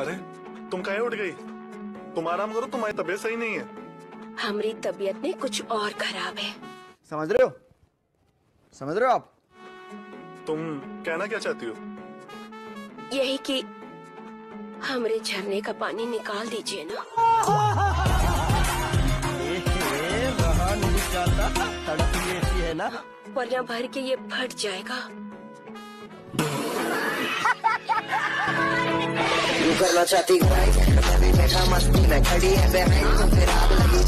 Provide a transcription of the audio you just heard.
अरे तुम कहे उठ गई? तुम आराम करो तुम्हारी तबीयत सही नहीं है। हमारी तबीयत में कुछ और खराब है। समझ रहे हो? समझ रहे हो आप? तुम कहना क्या चाहती हो? यही कि हमरे झरने का पानी निकाल दीजिए ना। ऐसी है ना? वरना भर के ये फट जाएगा। करना चाहती मैं भी बैठा मस्ती में खड़ी है तो फिर आग लगी